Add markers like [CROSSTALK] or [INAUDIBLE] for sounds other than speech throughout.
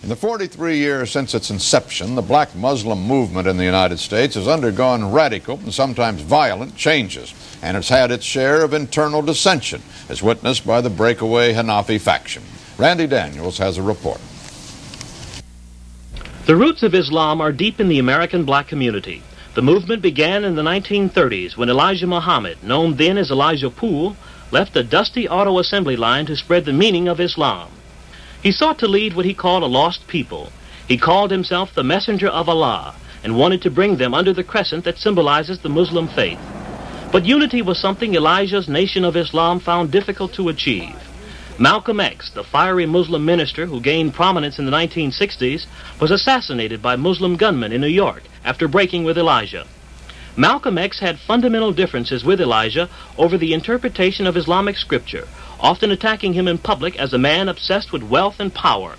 In the 43 years since its inception, the black Muslim movement in the United States has undergone radical and sometimes violent changes, and it's had its share of internal dissension, as witnessed by the breakaway Hanafi faction. Randy Daniels has a report. The roots of Islam are deep in the American black community. The movement began in the 1930s when Elijah Muhammad, known then as Elijah Poole, left the dusty auto assembly line to spread the meaning of Islam. He sought to lead what he called a lost people. He called himself the messenger of Allah and wanted to bring them under the crescent that symbolizes the Muslim faith. But unity was something Elijah's Nation of Islam found difficult to achieve. Malcolm X, the fiery Muslim minister who gained prominence in the 1960s, was assassinated by Muslim gunmen in New York after breaking with Elijah. Malcolm X had fundamental differences with Elijah over the interpretation of Islamic scripture, often attacking him in public as a man obsessed with wealth and power.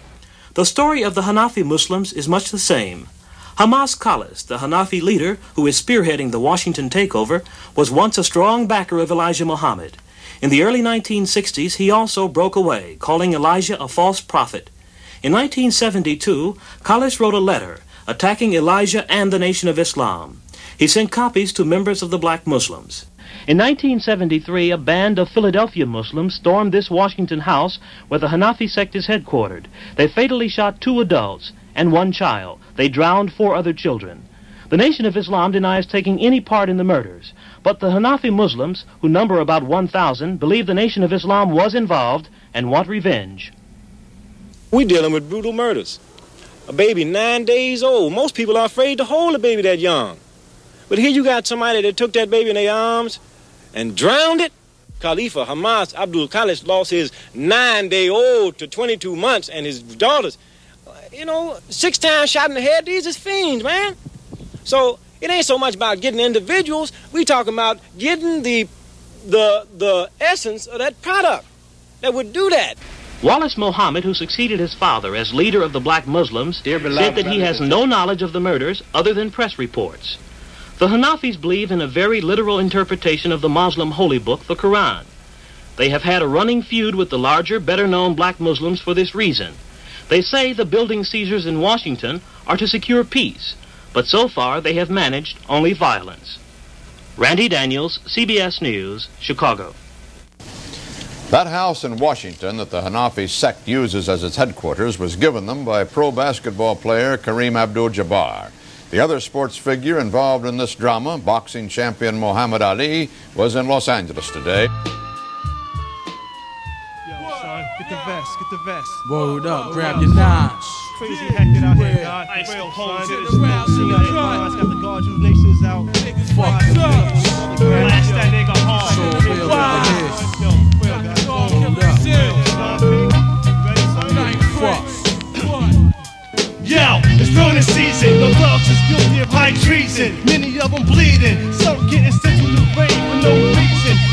The story of the Hanafi Muslims is much the same. Hamaas Khaalis, the Hanafi leader who is spearheading the Washington takeover, was once a strong backer of Elijah Muhammad. In the early 1960s, he also broke away, calling Elijah a false prophet. In 1972, Khaalis wrote a letter attacking Elijah and the Nation of Islam. He sent copies to members of the black Muslims. In 1973, a band of Philadelphia Muslims stormed this Washington house where the Hanafi sect is headquartered. They fatally shot two adults and one child. They drowned four other children. The Nation of Islam denies taking any part in the murders, but the Hanafi Muslims, who number about 1,000, believe the Nation of Islam was involved and want revenge. We're dealing with brutal murders. A baby nine days old. Most people are afraid to hold a baby that young. But here you got somebody that took that baby in their arms and drowned it. Khalifa Hamaas Abdul Khaalis lost his nine-day-old to 22 months and his daughters. You know, six times shot in the head. These is fiends, man. So it ain't so much about getting individuals. We talking about getting the the the essence of that product that would do that. Wallace Mohammed, who succeeded his father as leader of the black Muslims, said that he has no knowledge of the murders other than press reports. The Hanafis believe in a very literal interpretation of the Muslim holy book, the Quran. They have had a running feud with the larger, better known black Muslims for this reason. They say the building seizures in Washington are to secure peace, but so far they have managed only violence. Randy Daniels, CBS News, Chicago. That house in Washington that the Hanafi sect uses as its headquarters was given them by pro basketball player Kareem Abdul Jabbar. The other sports figure involved in this drama, boxing champion Muhammad Ali, was in Los Angeles today. Yo, son, get the vest, get the vest. Word up, grab your nines. Crazy hectic out here, God. Ice Real, son. Get the round, see got got the guard you nations out. Fuck up. Blast that nigga hard. So real, Wow. like Yo, real, guys. Yo, it's burning season. The thugs is guilty of high treason. Many of them bleeding. Some getting sent to the grave for no.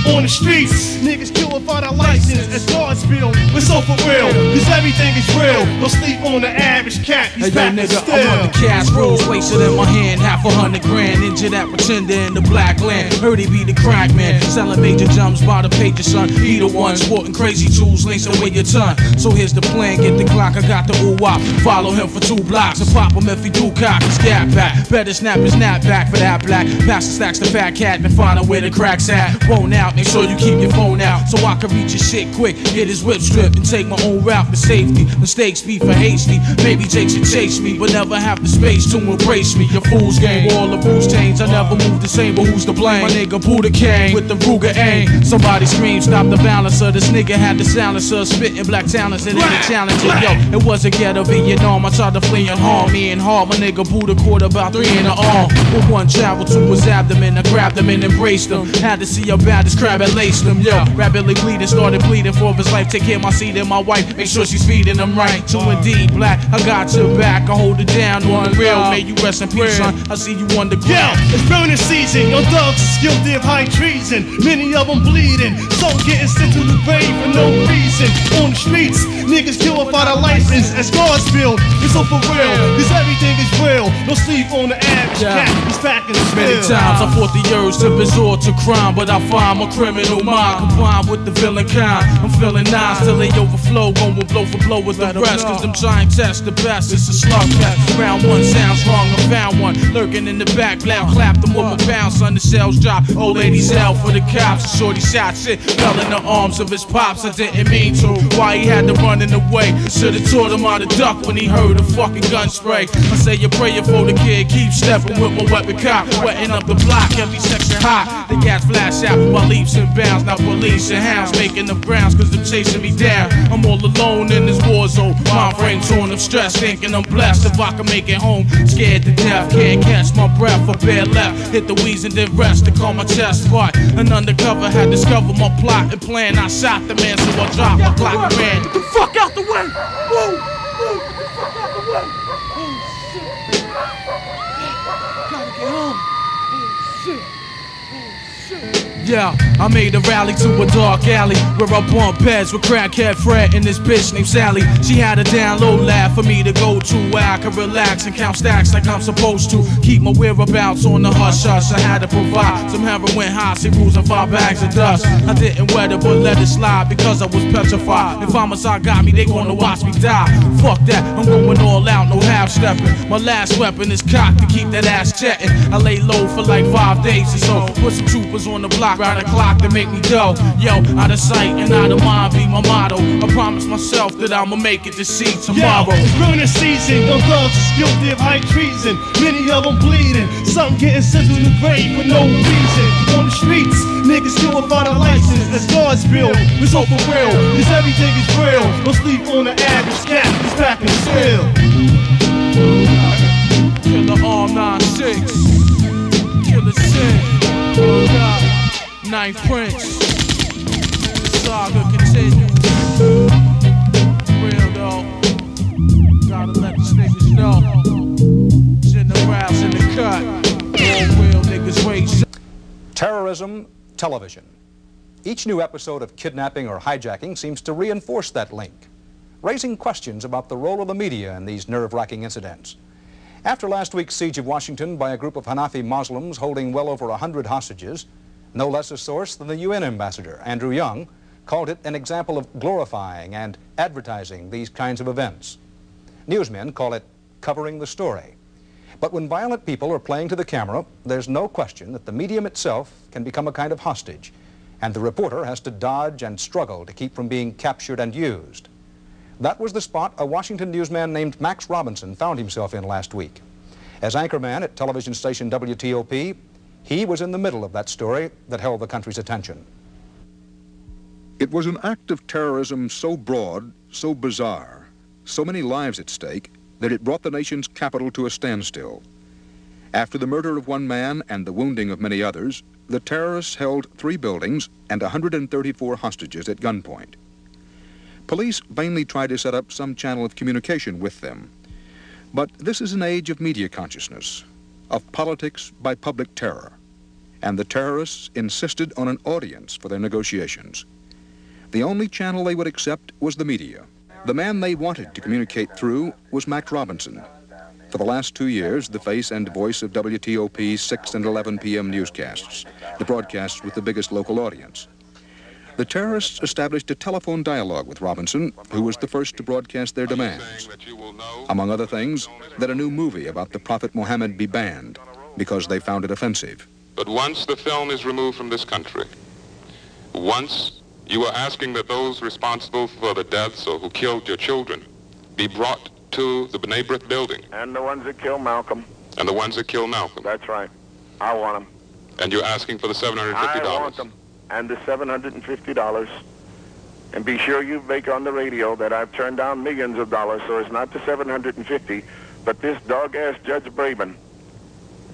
On the streets, niggas kill without a license. As guards spill, we're so for real. Cause everything is real. Don't sleep on the average cat. He's Hey, yo, back nigga, still. I want the cash rolls, wasted in my hand, half a hundred grand. Ninja that pretender in the black land. Heard he be the crack man, selling major jumps by the pages, son. He the one sporting crazy tools, links away your ton. So here's the plan, get the clock, I got the ooh wop. Follow him for two blocks and pop him if he do cock his gap back. Better snap his snap back for that black. Pass the stacks to fat cat and find out where the cracks at. Phone out, make sure you keep your phone out so I can reach your shit quick. Get his whip stripped and take my own route for safety. Mistakes be for hasty. Maybe Jake should chase me, but never have the space to embrace me. Your fool's game, all the rules change. I never move the same, but who's to blame? My nigga Buddha came with the Ruger aim. Somebody scream, stop the balancer. This nigga had the silencer, spitting black talents and in the challenger. Yo, it wasn't ghetto Vietnam. I tried to flee and harm me and harm. My nigga Buddha caught about three in the arm. But one traveled to his abdomen. I grabbed him and embraced him. Had to see how bad this laced him. Yo, rapidly bleeding, started bleeding for his life. Take care of my seed and my wife. Make sure she's feeding him right. True indeed, black. I got your back. I hold it down. One real. May you rest in peace, son. I see you on the ground. it's burning season. Your thugs is guilty of high treason. Many of them bleeding. Some getting sent to the grave for no reason. On the streets, niggas kill without a license. As scars build, it's so for real. Cause everything is real. No sleep on the average Yeah. cat. He's back in the Many times I fought the urge to resort to crime, but I find my criminal mind combined with the villain kind. I'm feeling nice till they overflow, going blow for blow with the rest. Cause them giant tests the best. It's a slug fest. Round one sounds wrong, I found one. Lurking in the back, loud clap them with my bounce on the cells drop. Old ladies out for the cops. Shorty shot shit, fell in the arms of his pops. I didn't mean to. Why he had to run in the way? Should've taught him how to duck when he heard a fucking gun spray. I say a prayer for the kid, keep stepping with my weapon cock. Wetting up the block, every section hot. The gas flash out while leaps and bounds. Now police and hounds making them grounds cause they're chasing me down. I'm all alone in this war zone. My brain torn of stress, thinking I'm blessed if I can make it home. Scared to death, can't catch my breath for bare left. Hit the wheeze and then rest to calm my chest. But an undercover had discovered my plot and plan. I shot the man, so I dropped my Glock and ran. Get the fuck out the way! Whoa! Whoa! Get the fuck out the way! Oh shit! Gotta get home. Oh shit! Oh shit! Yeah, I made a rally to a dark alley where I bump beds with crackhead Fred and this bitch named Sally. She had a down low lab for me to go to where I could relax and count stacks like I'm supposed to. Keep my whereabouts on the hush hush. I had to provide some heroin, high rules and five bags of dust. I didn't wet it but let it slide because I was petrified. If homicide got me, they gonna watch me die. Fuck that, I'm going all out, no half stepping. My last weapon is cocked to keep that ass jetting. I lay low for like five days or so. Put some troopers on the block round the clock to make me go. Yo, out of sight and out of mind be my motto. I promise myself that I'ma make it to see tomorrow. Yo, it's burning season, the thugs is guilty of high treason. Many of them bleeding, some getting sent to the grave for no reason. On the streets, niggas still without a license. That's God's bill, it's all for real. Cause everything is real. Don't sleep on the average cat, it's packing still. Killer all nine six. Killer six. Word up. Ninth Prince. The saga continues. Real though. Gotta let these niggas know. Generals in the cut. Real niggas Terrorism, television. Each new episode of kidnapping or hijacking seems to reinforce that link, raising questions about the role of the media in these nerve-wracking incidents. After last week's siege of Washington by a group of Hanafi Muslims holding well over 100 hostages, no less a source than the UN ambassador, Andrew Young, called it an example of glorifying and advertising these kinds of events. Newsmen call it covering the story. But when violent people are playing to the camera, there's no question that the medium itself can become a kind of hostage, and the reporter has to dodge and struggle to keep from being captured and used. That was the spot a Washington newsman named Max Robinson found himself in last week. As anchorman at television station WTOP, he was in the middle of that story that held the country's attention. It was an act of terrorism so broad, so bizarre, so many lives at stake, that it brought the nation's capital to a standstill. After the murder of one man and the wounding of many others, the terrorists held three buildings and 134 hostages at gunpoint. Police vainly tried to set up some channel of communication with them. But this is an age of media consciousness, of politics by public terror, and the terrorists insisted on an audience for their negotiations. The only channel they would accept was the media. The man they wanted to communicate through was Max Robinson. For the last two years, the face and voice of WTOP's 6 and 11 p.m. newscasts, the broadcasts with the biggest local audience. The terrorists established a telephone dialogue with Robinson, who was the first to broadcast their demands. Among other things, that a new movie about the Prophet Muhammad be banned because they found it offensive. But once the film is removed from this country, once you are asking that those responsible for the deaths or who killed your children be brought to the B'nai B'rith building. And the ones that killed Malcolm. And the ones that killed Malcolm. That's right. I want them. And you're asking for the $750. I want them. And the $750. And be sure you make on the radio that I've turned down millions of dollars, so it's not the 750, but this dog-ass Judge Braman,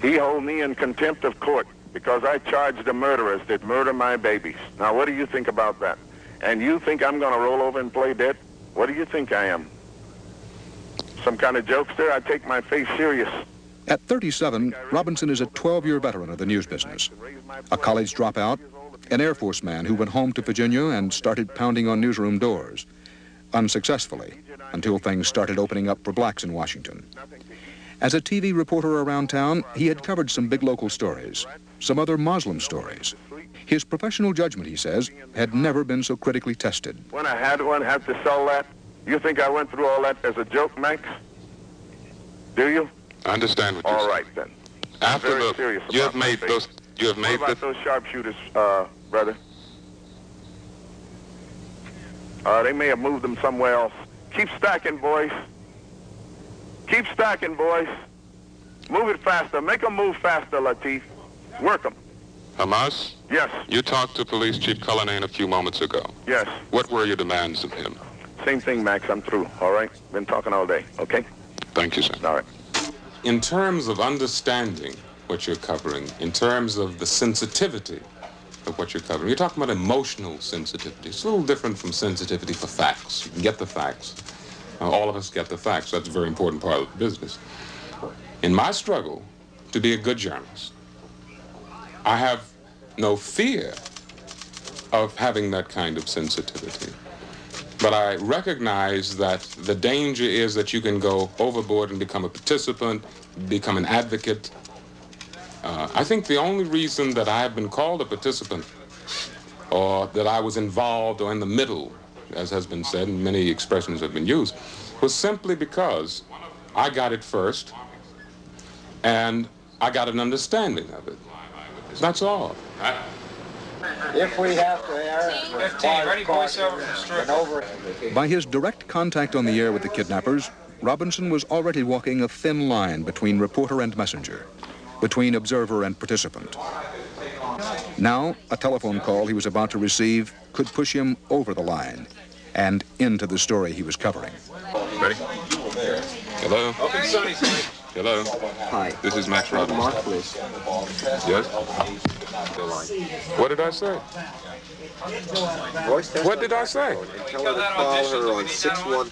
he hold me in contempt of court because I charged the murderers that murder my babies. Now, what do you think about that? And you think I'm going to roll over and play dead? What do you think I am? Some kind of jokester? I take my face serious. At 37, Robinson is a 12-year veteran of the news business. A college dropout, an Air Force man who went home to Virginia and started pounding on newsroom doors, unsuccessfully, until things started opening up for blacks in Washington. As a TV reporter around town, he had covered some big local stories, some other Muslim stories. His professional judgment, he says, had never been so critically tested. When I had one, had to sell that. You think I went through all that as a joke, Max? Do you? I understand what you're All saying. then. After very the, you have made faith. those, you have made What made about the, those sharpshooters, uh, brother? Uh, they may have moved them somewhere else. Keep stacking, boys. Keep stacking, boys. Move it faster. Make them move faster, Latif. Work them. Hamaas, Yes, you talked to Police Chief Cullinane a few moments ago. yes. What were your demands of him? Same thing, Max. I'm through. All right? Been talking all day. Okay? Thank you, sir. All right. in terms of understanding what you're covering, in terms of the sensitivity of what you're covering, you're talking about emotional sensitivity. It's a little different from sensitivity for facts. You can get the facts. Uh, all of us get the facts. That's a very important part of the business. In my struggle to be a good journalist, I have no fear of having that kind of sensitivity. But I recognize that the danger is that you can go overboard and become a participant, become an advocate. Uh, I think the only reason that I have been called a participant or that I was involved or in the middle, as has been said, and many expressions have been used, was simply because I got it first and I got an understanding of it. That's all. If we have to air, 15, ready voiceover from over. By his direct contact on the air with the kidnappers, Robinson was already walking a thin line between reporter and messenger, between observer and participant. Now, a telephone call he was about to receive could push him over the line and into the story he was covering. Ready? Hello? Open sunny. Hello? Hi. This is Max Robinson. Mark, please. Yes? What did I say? What did I say? Tell her to call her on 61.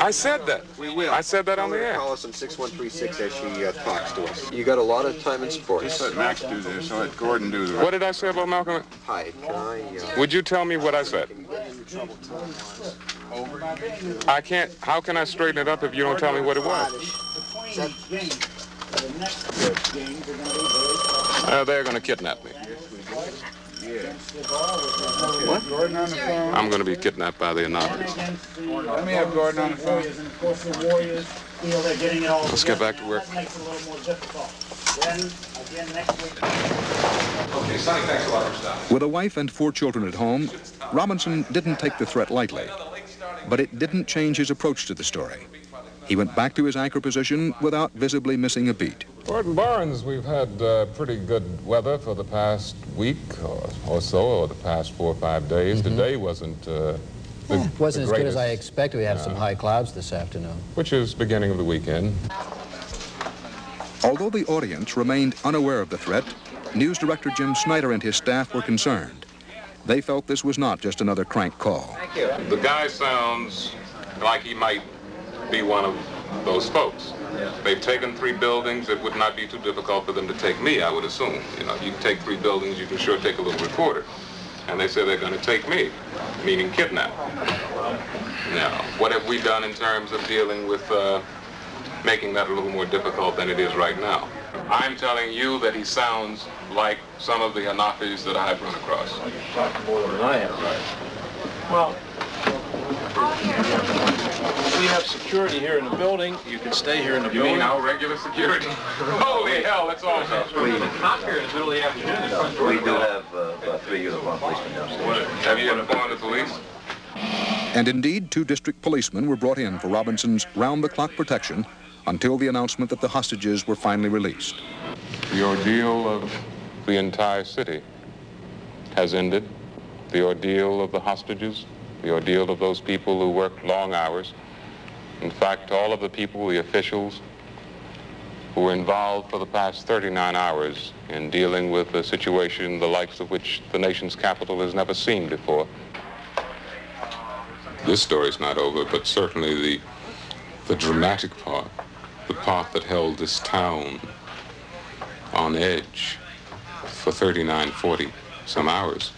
I said that. We will. I said that Tell on the air. Call us on 6136 as she uh, talks to us. You got a lot of time in sports. Let Max do this, let Gordon do the What did I say about Malcolm? Hi, can I? Uh, Would you tell me what I said? I can't. How can I straighten it up if you don't tell me what it was? Uh, they're going to kidnap me. What? Gordon on the phone. I'm going to be kidnapped by the Anonymous. Let me have Gordon on the phone. Let's get back to work. With a wife and four children at home, Robinson didn't take the threat lightly. But it didn't change his approach to the story. He went back to his anchor position without visibly missing a beat. Gordon Barnes, we've had uh, pretty good weather for the past week or, or so, or the past four or five days. Today wasn't uh, the, Yeah, it wasn't the as good as I expected. We have some high clouds this afternoon. which is beginning of the weekend. Although the audience remained unaware of the threat, news director Jim Snyder and his staff were concerned. They felt this was not just another crank call. The guy sounds like he might be one of those folks. They've taken three buildings. It would not be too difficult for them to take me, I would assume. You know, you take three buildings, you can sure take a little reporter. And they say they're going to take me, meaning kidnap. Now, what have we done in terms of dealing with uh, making that a little more difficult than it is right now? I'm telling you that he sounds like some of the Hanafis that I've run across. More than I have. Well, we have security here in the building. You can stay here in the You building. mean our regular security? [LAUGHS] Holy hell, that's awesome. Not here in the middle of the afternoon. we do have uh, about three uniformed policemen downstairs. Have you informed the police? And indeed, two district policemen were brought in for Robinson's round-the-clock protection until the announcement that the hostages were finally released. The ordeal of the entire city has ended. The ordeal of the hostages, the ordeal of those people who worked long hours. In fact, all of the people, the officials who were involved for the past 39 hours in dealing with a situation the likes of which the nation's capital has never seen before. This story's not over, but certainly the, the dramatic part, the part that held this town on edge for 39, 40 some hours,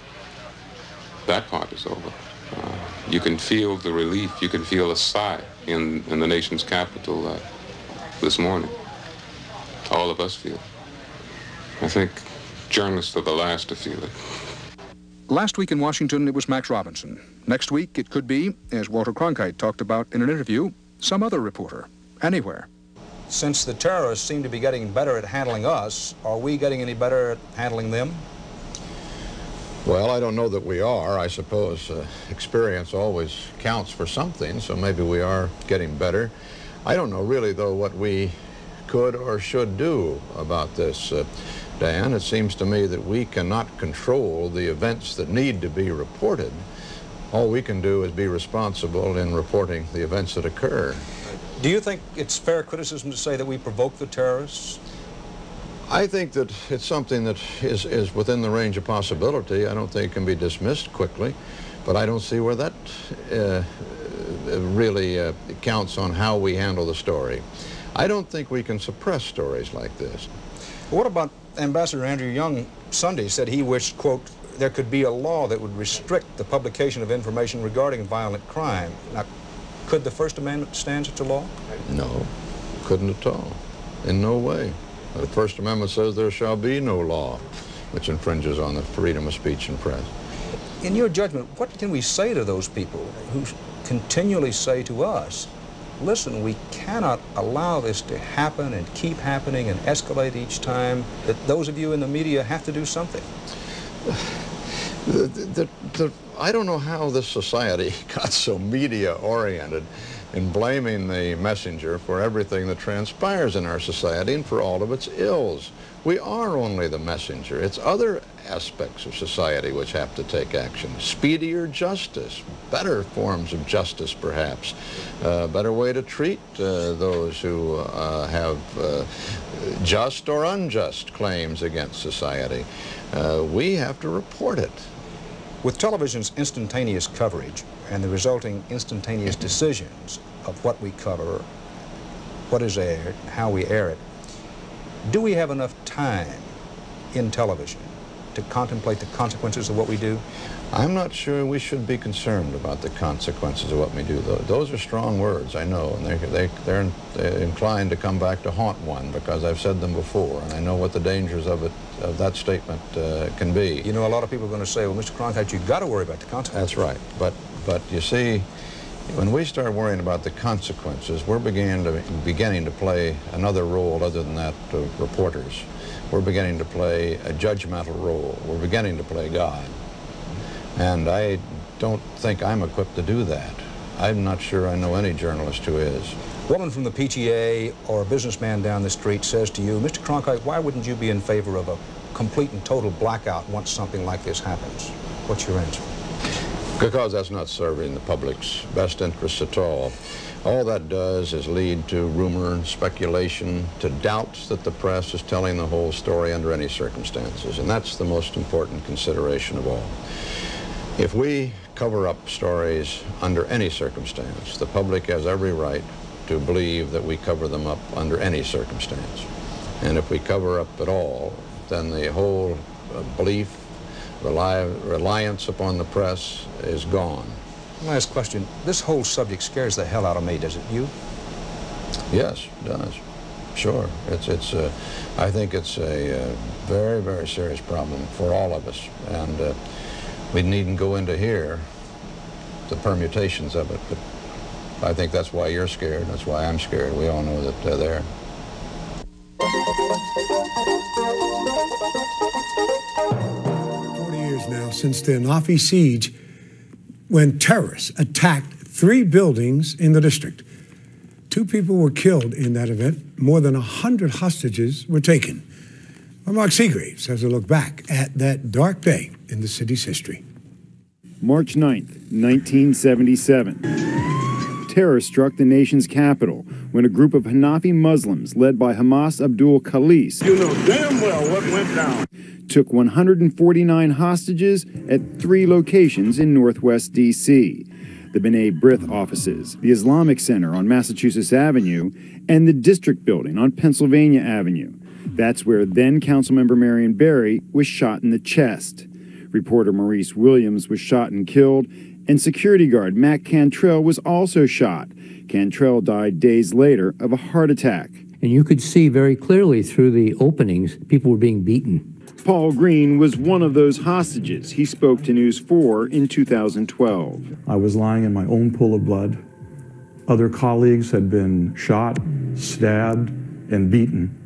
that part is over. Uh, you can feel the relief, you can feel a sigh in, in the nation's capital uh, this morning. All of us feel. it. I think journalists are the last to feel it. Last week in Washington, it was Max Robinson. Next week, it could be, as Walter Cronkite talked about in an interview, some other reporter, anywhere. Since the terrorists seem to be getting better at handling us, are we getting any better at handling them? Well, I don't know that we are. I suppose uh, experience always counts for something, so maybe we are getting better. I don't know really, though, what we could or should do about this. Uh, Dan, it seems to me that we cannot control the events that need to be reported. All we can do is be responsible in reporting the events that occur. Do you think it's fair criticism to say that we provoked the terrorists? I think that it's something that is, is within the range of possibility. I don't think it can be dismissed quickly, but I don't see where that uh, really uh, counts on how we handle the story. I don't think we can suppress stories like this. What about Ambassador Andrew Young Sunday said he wished, quote, there could be a law that would restrict the publication of information regarding violent crime. Now, could the First Amendment stand such a law? No, couldn't at all. In no way. The First Amendment says there shall be no law which infringes on the freedom of speech and press. In your judgment, what can we say to those people who continually say to us, listen, we cannot allow this to happen and keep happening and escalate each time, that those of you in the media have to do something? [SIGHS] The, the, the, I don't know how this society [LAUGHS] got so media-oriented in blaming the messenger for everything that transpires in our society and for all of its ills. We are only the messenger. It's other aspects of society which have to take action. Speedier justice, better forms of justice perhaps, a uh, better way to treat uh, those who uh, have uh, just or unjust claims against society. Uh, we have to report it. With television's instantaneous coverage and the resulting instantaneous decisions of what we cover, what is aired, how we air it, do we have enough time in television to contemplate the consequences of what we do? I'm not sure we should be concerned about the consequences of what we do. Those are strong words, I know, and they're, they, are inclined to come back to haunt one because I've said them before, and I know what the dangers of it, of that statement uh, can be. You know, a lot of people are going to say, well, Mr. Cronkite, you've got to worry about the consequences. That's right, but, but you see, when we start worrying about the consequences, we're beginning to, beginning to play another role other than that of reporters. We're beginning to play a judgmental role. We're beginning to play God. And I don't think I'm equipped to do that. I'm not sure I know any journalist who is. A woman from the PTA or a businessman down the street says to you, Mr. Cronkite, why wouldn't you be in favor of a complete and total blackout once something like this happens? What's your answer? Because that's not serving the public's best interests at all. All that does is lead to rumor and speculation, to doubts that the press is telling the whole story under any circumstances, and that's the most important consideration of all. If we cover up stories under any circumstance, the public has every right to believe that we cover them up under any circumstance. And if we cover up at all, then the whole uh, belief, reliance upon the press is gone. Last question. This whole subject scares the hell out of me, does it you? Yes, it does. Sure. It's, it's, uh, I think it's a uh, very, very serious problem for all of us. And uh, we needn't go into here, the permutations of it, but I think that's why you're scared. That's why I'm scared. We all know that they're there. Forty years now since the Nafi siege, when terrorists attacked three buildings in the district. Two people were killed in that event. More than 100 hostages were taken. Well, Mark Segraves has a look back at that dark day in the city's history. March 9th, 1977. Terror struck the nation's capital when a group of Hanafi Muslims, led by Hamaas Abdul Khaalis, you know damn well what went down, took 149 hostages at three locations in northwest D.C. the B'nai B'rith offices, the Islamic Center on Massachusetts Avenue, and the District Building on Pennsylvania Avenue. That's where then Councilmember Marion Barry was shot in the chest. Reporter Maurice Williams was shot and killed, and security guard Mack Cantrell was also shot. Cantrell died days later of a heart attack. And you could see very clearly through the openings, people were being beaten. Paul Green was one of those hostages. He spoke to News 4 in 2012. I was lying in my own pool of blood. Other colleagues had been shot, stabbed, and beaten.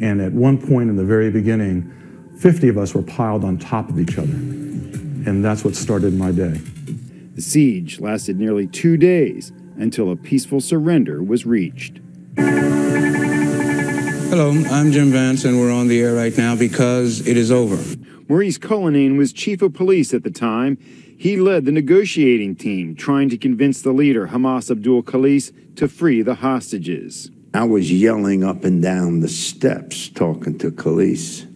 And at one point in the very beginning, 50 of us were piled on top of each other. And that's what started my day. The siege lasted nearly two days until a peaceful surrender was reached. Hello, I'm Jim Vance, and we're on the air right now because it is over. Maurice Cullinane was chief of police at the time. He led the negotiating team trying to convince the leader, Hamaas Abdul Khaalis, to free the hostages. I was yelling up and down the steps talking to Khaalis,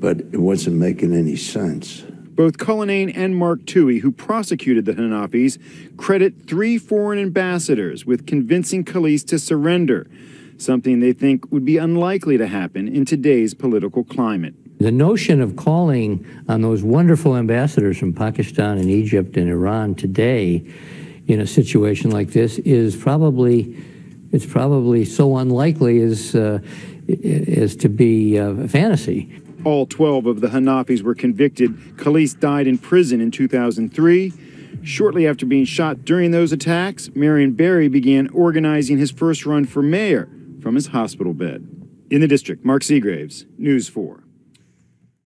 but it wasn't making any sense. Both Cullinane and Mark Tuohey, who prosecuted the Hanafis, credit three foreign ambassadors with convincing Khaalis to surrender, something they think would be unlikely to happen in today's political climate. The notion of calling on those wonderful ambassadors from Pakistan and Egypt and Iran today in a situation like this is probably it's probably so unlikely as uh, as to be uh, fantasy. All 12 of the Hanafis were convicted. Khaalis died in prison in 2003. Shortly after being shot during those attacks, Marion Barry began organizing his first run for mayor from his hospital bed. In the district, Mark Segraves, News 4.